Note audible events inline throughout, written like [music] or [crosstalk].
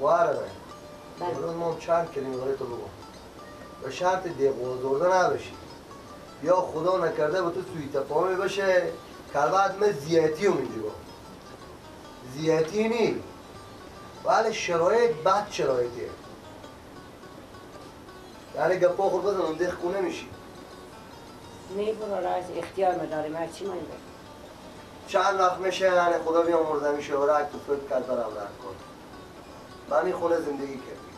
واره بله. امروز ما چند کلمه برای تو بگم به شرط دیق آزرده نبشی یا خدا نکرده به تو سوی تفاهمی باشه. که بعد من زیادی رو میگم زیادی نی ولی شرایط بد شرایطیه. یعنی گپا خود بزنم دیخ کنه میشی. نه برو را از اختیار مداریم هر چی ماییم چند وقت میشه یعنی خدا بیامرزه میشه و رک تو فکر کرد برم رک کن. این خونه زندگی کردی.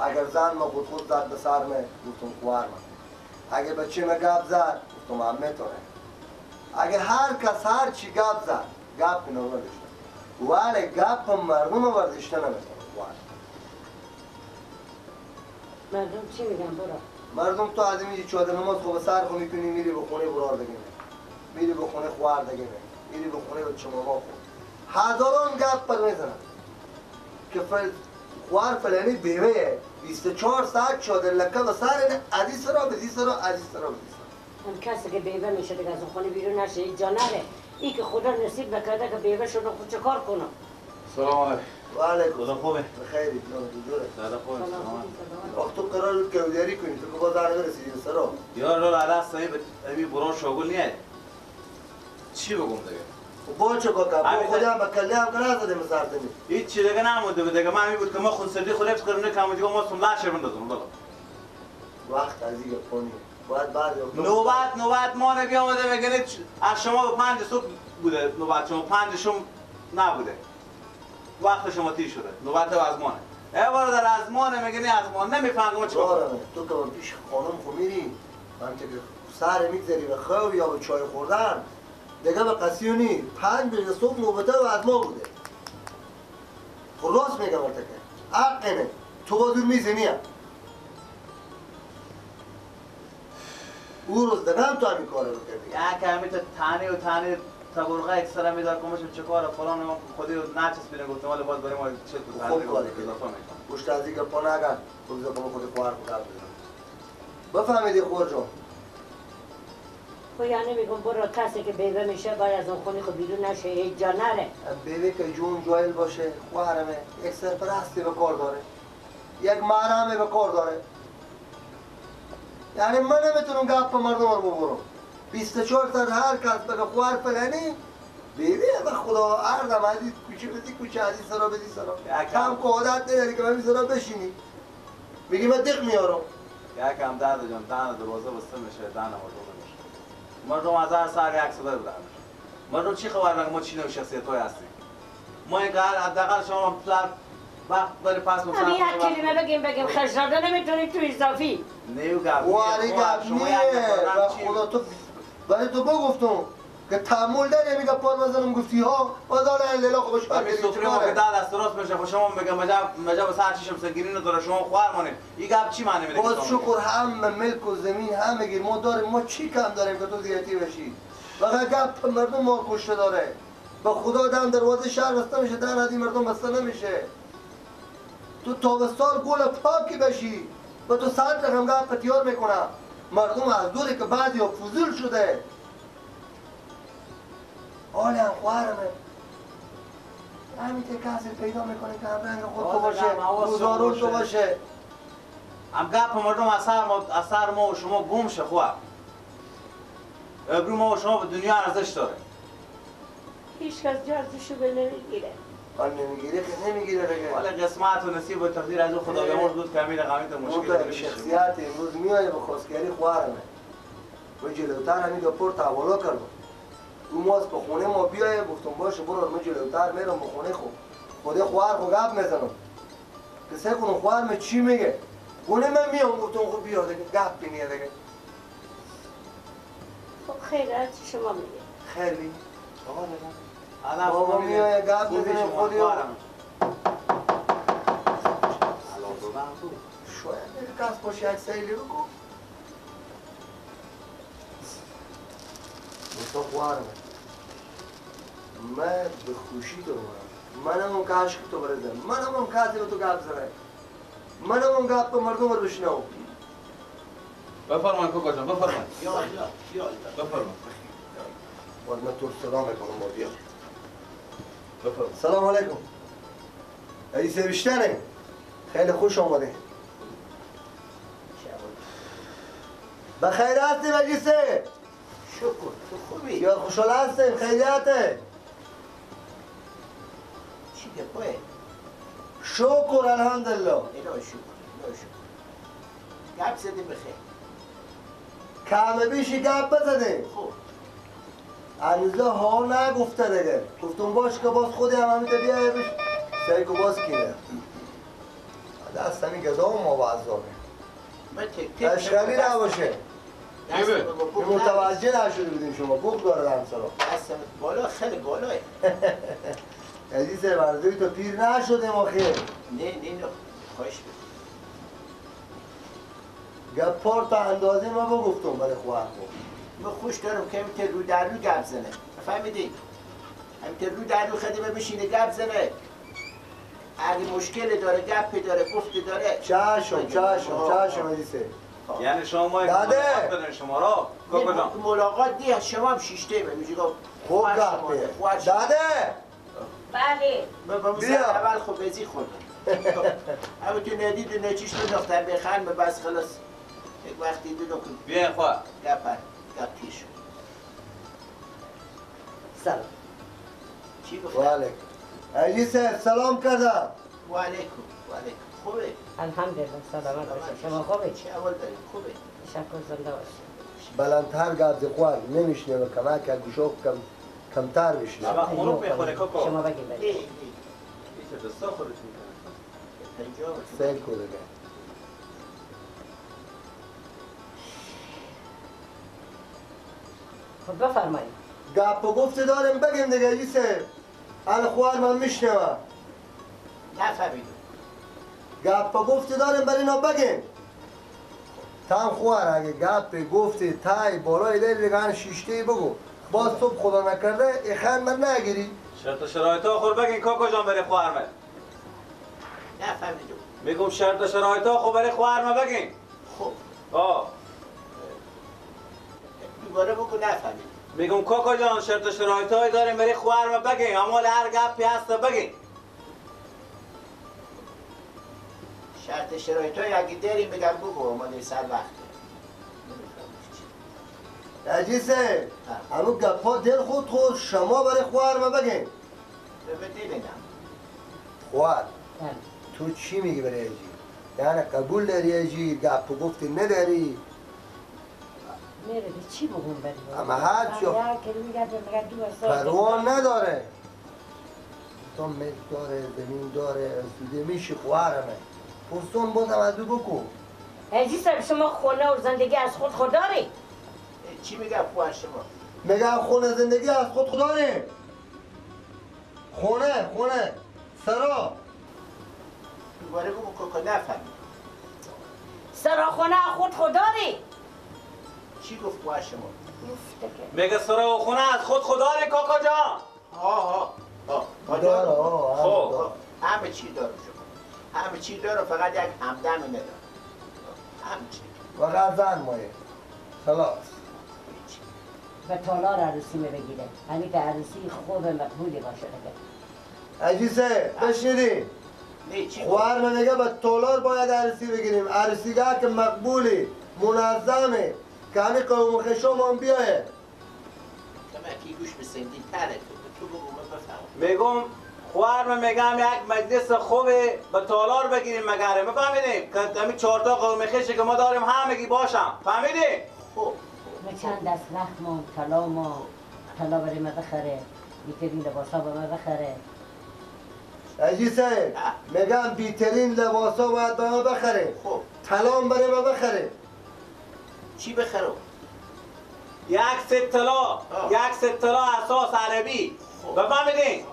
اگر زن ما خود خود زد به سر من گفتم خوار من اگر بچه ما گپ زد گفتم همه تونه اگر هر کس هر چی گپ زد گپ اینو وردشتن ولی گپ مردم وردشتن نمی‌تونه خوار مردم چی میگن برو مردم تو آدمی چادر نماز خوب سر خو می‌کنی میری به خونه برار دگینه میری به خونه خوار دگینه میری به خونه بچه ماما خود هزاران گپ پر می‌زنن که. خوار فلانی بیوه 24 ساعت چادر لکه و سر اینه ازی سرا بزی سرا ازی سرا بزی سرا هم کسی که بیوه میشه دیگه از اون خونه بیرون نشه این جا نره. ای که خدا نصیب نکرده که بیوه شده خود چه کار کنم؟ سلام علیکم. و علیکم خدا خوبه. بخیری دادا خوبه سلام. وقت تو قرار بود که ودیاری کنی تو که باز آنه برسیدی به سرا. یا رو علا سایی امی برون شاگل نیه. چی بگم دیگه؟ و با چه کاکا با همین خودی هم بکلی هم کنه زده مسارتنی هیچ چی دیگه نمونده بود دیگه. من می بود که ما خون سردی خود حفظ کردم نکم دیگه ما سم لشه بندازم بلا وقت این کنی باید بعد نوبت نوبت ما نبی آمده بگنه از شما به پنج صبح بوده نوبت شما پنج شما نبوده. وقت شما تی شده. نوبت از مانه ای برادر از مانه میگنی از مان نمی‌فهمم چه آره تو که پیش خانم خو میری من که سر می‌گذاری به خواب یا به چای خوردن. دیگه به قسیونی پنج بجه صبح نوبته و از ما بوده راست میگم ارتکه حق اینه تو با دور می‌زنی هم. او روز دیگه هم تو همین کاره رو کردی یا که همیشه تنه و تنه تبرقه اکسترا میدار کمشم چه کار فلان ما خودی رو نچس بیرن گفتم ولی باز بریم ما چه تو خوب. اضافه می‌کنم پشت از این گپا نگرد خود زبان خود خوار خود حرف بزن بفهمیدی خور جان خب یعنی میگم برو کسی که بیوه میشه باید از اون خونه خود بیرون نشه هیچ جا نره. بیوی که جون جایل باشه خوهرمه یک سرپرستی به کار داره. یک محرمه به کار داره. یعنی من نمی‌تونم گپ مردم رو ببرم. 24 ساعت هر کس بگه خوهر فلانی بیوی به خدا اردم عزیز کوچه بدی کوچه عزیز سرا بدی سرا. کم که عادت نداری که من سرا بشینی. میگی من دق میارم. یکم درد جان دهن دروازه بسته میشه دهن مردم نمیشه مردم از هر سر یک صدا بودن. مردم چی خبر دارن ما چی نوع شخصیت های هستیم ما اینقدر حداقل شما در وقت داری پس همین یک کلمه بگیم بگیم خشلاده نمی‌تونی تو اضافی. نیو گپ واری شما نیه خدا تو ولی تو بگفتم. که تحمل داری میگه پار بزنم گفتی ها باز حالا لیلا خوبش همین سفره ما که ده دست راست میشه؟ خب شما میگه مجا مجا به سر چشم سنگینی نداره شما خوار مانه این گپ چی معنی میده باز شکر هم ملک و زمین هم میگیر ما داریم ما چی کم داریم که تو زیادی بشی؟ فقط گپ مردم ما کشته داره. به خدا دم دروازه شهر بسته میشه در ندی مردم بسته نمیشه. تو تابستان گل پاکی بشی. و تو صد رقم گپ تیار می‌کنم. مردم از دوری که بعضی فضول شده. حال هم خوارمه همین که کسی پیدا می‌کنه که هم رنگ خود تو باشه گزارون تو باشه. هم گپ مردم اثر ما اثر ما و شما گم شه خواه ابرو ما و شما به دنیا ارزش داره. هیچ کس جرزشو به نمی‌گیره. من نمی‌گیره که نمی‌گیره دیگه. ولی قسمت و نصیب و تقدیر از اون خدا بیامرز بود که تو اون مشکل شخصیت امروز میایه به خواستگری خوارمه. و جلوتر همین گپور تحوالا کردم اون ماست به خونه ما بیایه. گفتم باشه برو من جلوتر میرم به خونه خود خود خوار خو گپ می‌زنم که سه کنم خوار می چی میگه؟ خونه من میام. گفتم خب بیا دیگه گپ بینیه دیگه. خب خیر چی شما میگه خیلی. آدم بابا شما میگه میای گپ شما؟ خودی. شاید کس باشه یک سیلی رو کن تو خوارمه. من به خوشی تو برم منم اون که عشق تو برزم منم اون به تو گپ زنه منم اون گپ به مردم رو بشنو بفرمایید کوکا جان بفرمایید بفرمایید باز من تو سلام می‌کنم با بیا بفرمایید سلام علیکم۔ ای سویشتنه خیلی خوش آمده بخیر هستی مجیسه شکر تو خوبی؟ یا خوشحال هستیم خیلیته چی پای شکر الحمدلله. الهی شکر الهی شکر. گپ زدی بخیر کمه بیشی گپ بزنیم خوب. علیزه ها نگفته دیگه. گفتم باش که باز خودی هم همیده بیایه بش سعی که باز کیره دست همین گدا و ما نباشه. بگو، بگو، این متوجه نشده بودین شما. بوق داره دستم بالا خیلی بالاه [laughs] عزیزه بردوی تو پیر نشده ما خیر نه نه نه. خواهش بکن گپار تا اندازه ما بگفتم برای خواهر من خوش دارم که همینطور رو در رو گپ زنه. فهمیدی؟ همینطور رو در رو خدمه بشینه گپ زنه. اگه مشکل داره گپی داره گفتی داره. چشم چشم چشم عزیزه. یعنی شما ما داده. ملاقات بدین شما را؟ ملاقات دی شما هم شیشته گفت خوب شما. داده. بله. من با بیا. موسیقی اول خوب بزی خوردم اما تو ندید و نچیش بنداختن بخن به بس خلاص. یک وقتی دیدم که بیاین خواه گپ گپ پیش. سلام. چی؟ علیکم عزیزه سلام کردم. و علیکم و علیکم خوبه؟ الحمدلله سلامت باشید شما خوبه چه اول داریم؟ خوبه؟ تشکر زنده باشید بلندتر گرد خوار نمیشنه و کمک که گوشو کم. کمتر میشنه شما خروب می‌خوره کوکو شما بگید بگید دستا خودش می‌کنه سیل خب بفرمایید. گپ و گفت داریم بگیم دیگه عزیزه ال خوار من میشنوه. نفهمیدم. گپ و گفت داریم برای اینا بگیم تام خوار اگه گپ گفتی تای بالای لیل دیگه شیشته بگو. باز صبح خدا نکرده اخن من نگیری. شرط و شرایط خور بگین کوکو جان بری خواهر من نفهمیدم. میگم شرط و شرایط بری خواهر من بگین. خب. آه. دوباره بگو نفهمیدم. میگم کوکو جان شرط و شرایط هایی داریم بری خواهر من بگین. اما هر گپی هست بگین. شرط شرایط های اگه داری میگم بگو آماده سر وقته عزیزه همون گپا دل خود خود شما برای خوار ما بگین. خوار؟ بله. تو چی میگی برای ایجی؟ یعنی قبول داری ایجی گپ و گفتی نداری. میره به چی بگم بریم اما هر چی- هر کلمه گفت میگه دو سال پروان نداره. تو ملک داره زمین داره سوده میشی خوارمه پرسون بازم از او بکن. صاحب شما خونه و زندگی از خود خود داری چی میگم خواه شما؟ میگم خونه زندگی از خود خدا نه خونه خونه. سرا. دوباره بگو کوکو نفهمید سرا خونه خود خود داری چی گفت خواه شما؟ میگه سرا و خونه از خود خدا ری کوکو جان. ها ها داره داره. آه، خب. همه چی داره شما. همه چی داره فقط یک همدمی نداره. همه چی. و غزن مایه. خلاص. به تالار عروسی می بگیره. همین که عروسی خوب مقبولی باشه دیگه عجیزه گفت خوار من میگه به تولار باید عرصی بگیریم. عرصیگاه که مقبولی منظمه. که همین قوم خشم هم بیایه. کمکی گوش به سندی؟ تره تو. بگو من بفهم میگم خوار من میگم یک مجلس خوبه به تالار بگیریم مگره. میفهمیدیم که همین چهارتا قوم خشی که ما داریم همگی باشم. فهمیدی؟ خب. ما چند دست لخم و طلا ما طلا برای ما بخره بیترین لباسا به ما بخره عجیزه میگم بیترین لباسا باید به ما بخره خب. طلام برای ما بخره چی بخرم یک ست طلا یک ست طلا اساس عربی. خب. بفهمیدین؟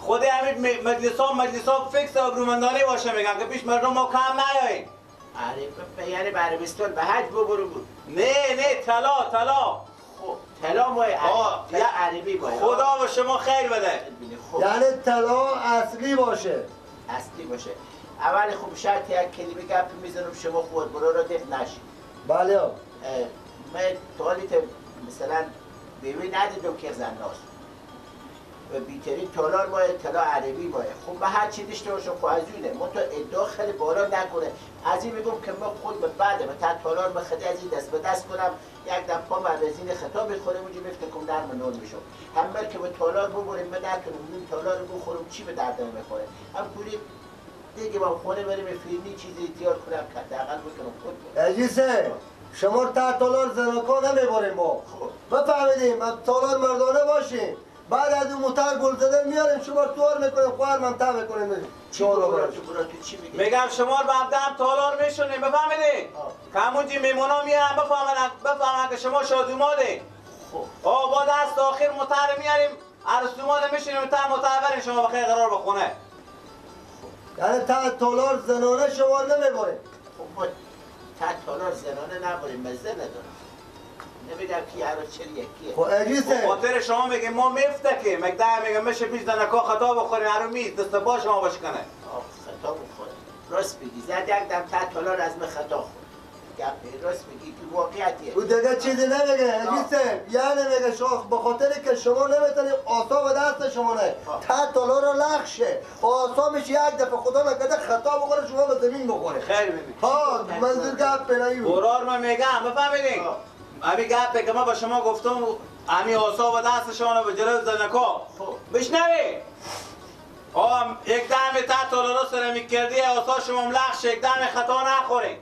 خود همین مجلس ها مجلس ها فکس آبرومندانه باشه میگم که پیش مردم ما کم نیاییم. آره ب- یعنی به عربستان به حج ببرو بود. نه نه طلا طلا. خب طلا ما آه، طلا یا- عربی باید. خدا به شما خیر بده. خب. یعنی طلا اصلی باشه. اصلی باشه. اول خوب شرط یک کلمه گپ می‌زنم شما خود برو را دق نشید بله. من تالیت مثلا بیوی ندیدم که زناس و بیترین تالار ماه طلا عربی ماه خب به هر چی داشته باشه خب از اونه من تا ادعا خیلی بالا نکنه. از این میگم که ما خود به بعد به تا تالار بخده از این دست به دست کنم. یک دم پا رزین خطا بخوره اونجا بفته کم نرم نور میشم همه که به تالار ببریم به نتونم. این تالار رو بخورم چی به دردم می‌خوره؟ هم پولی دیگه با خونه بریم فیلمی چیزی تیار کنم که حداقل بتونم خود. اجیسه شما تا تالار زنکا نمی‌بریم ما. خب. بفهمیدیم ما تالار مردانه باشیم. بعد از اون موتر گل زده میاریم شما توار می‌کنیم خوار من تا می‌کنیم چی چهار رو؟ میگم شما رو به همدم تالار میشونیم بفهمیدی؟ کمونجی میمونا میارن بفهمن بفهمن که شما شادوماده خب. آه با دست آخر متر میاریم عرستوماده میشونیم تا متر بریم شما بخیر قرار بخونه. یعنی تا تالار زنانه شما نمی‌بریم. خب ما تا تالار زنانه نبریم مزه ندارم نمیگم کی هر چه یکیه؟ خب اجیسه خاطر شما میگه ما میفتکه مگده میگه میشه پیش دنکا خطا بخوریم هرو میز دست با شما بشکنه آه خطا بخوره. راست بگی زد یک دم تا تالار از من خطا خورد. گپ راست بگی که واقعیتیه. او دیگه چیزی نمیگه اجیسه یعنی میگه شما به خاطر که شما نمی‌تونید آسا به دست شما نه. تا تالار رو لخشه آسا میشه یک دفعه خدا نکرده خطا بخوره شما به زمین بخوره. خیر ببین. ها منظور گپ نیو قرار ما میگم بفهمیدین. امی گپه که ما به شما گفتم امی آسا و دست شما به جلو زنکا خب. بشنوی. آم یک دم تا تالارا سر می‌کردی آسا شما ملخش یک دم خطا نخورین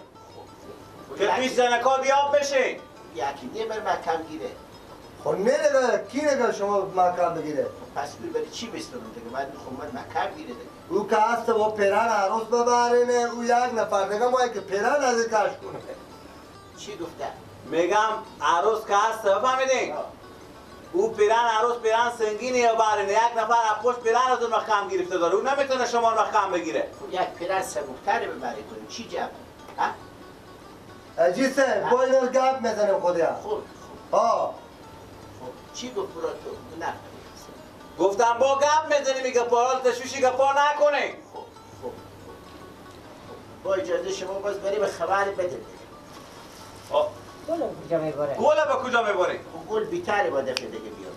که پیش زنکا بیاب بشین. یکی یه بر مکم گیره. خب نمیگه کی نگه شما مکان بگیره؟ پس بیر بری چی بستونم دیگه؟ من خب من مکم گیره دیگه. او که هست با پیران عروس ببرینه او یک نفر. دیگه ما که پیران از کش کنه. چی گفته؟ میگم عروس که هست بفهمیدین آه. او پیران عروس پیران سنگینی یا بارینه یک نفر از پشت پیران از اون مخم گرفته داره او نمی‌تونه شما رو مخم بگیره خب یک پیرن سبکتری ببری کنیم چی جمع؟ ها؟ اجیسه با اینا گپ می‌زنیم خودی هم خب ها خب چی گفت برا تو؟ نه گفتم با گپ می‌زنی میگه پارال تشویشی گپا نکنه خب. با اجازه شما باز بریم خبر بده. آه، بلو کجا می‌بره؟ گله به کجا می‌بری؟ خب گل بیتری با دفعه دیگه بیا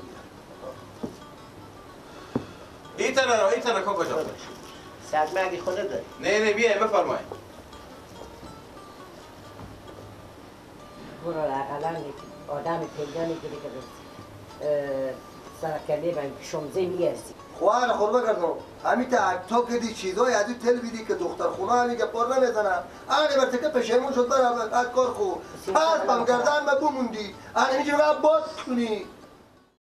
بیا ایتنا رو ایتنا کو کجا؟ سگمه اگه خونه داری. نه نه بیای بفرمایید. برو اقلا آدم پیدانی که دیگه سرکلی من شمزه می‌رسی خواه خوربه کردم همین تا تو که دی چیزای از این تل بیدی که دختر خونه همی که پر نمی‌زنم آنی برته که پشیمون شد برم از کار خو. پس بم گردن بموندی آنی میگه باز کنی